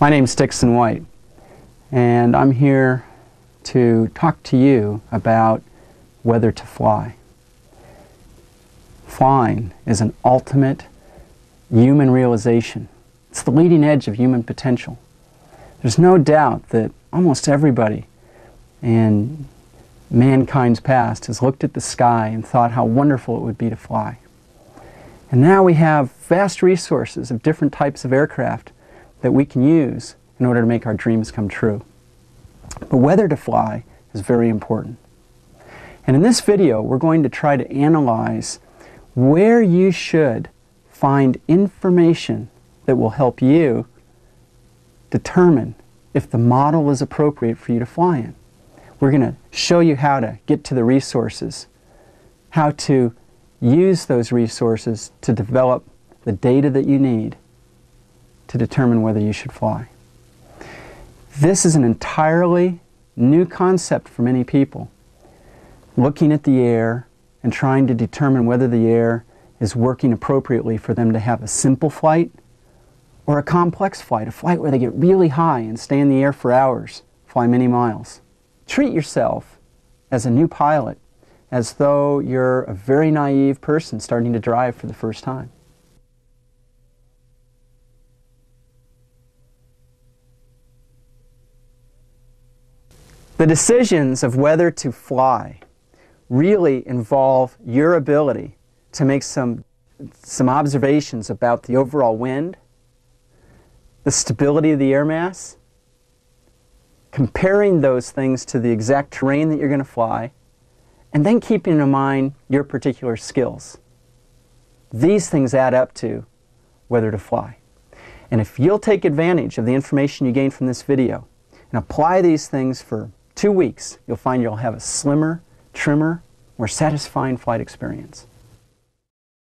My name is Dixon White, and I'm here to talk to you about whether to fly. Flying is an ultimate human realization. It's the leading edge of human potential. There's no doubt that almost everybody in mankind's past has looked at the sky and thought how wonderful it would be to fly. And now we have vast resources of different types of aircraft that we can use in order to make our dreams come true. But whether to fly is very important. And in this video, we're going to try to analyze where you should find information that will help you determine if the model is appropriate for you to fly in. We're going to show you how to get to the resources, how to use those resources to develop the data that you need to determine whether you should fly. This is an entirely new concept for many people. Looking at the air and trying to determine whether the air is working appropriately for them to have a simple flight or a complex flight, a flight where they get really high and stay in the air for hours, fly many miles. Treat yourself as a new pilot as though you're a very naive person starting to drive for the first time. The decisions of whether to fly really involve your ability to make some, some observations about the overall wind, the stability of the air mass, comparing those things to the exact terrain that you're going to fly, and then keeping in mind your particular skills. These things add up to whether to fly. And if you'll take advantage of the information you gain from this video and apply these things for two weeks, you'll find you'll have a slimmer, trimmer, more satisfying flight experience.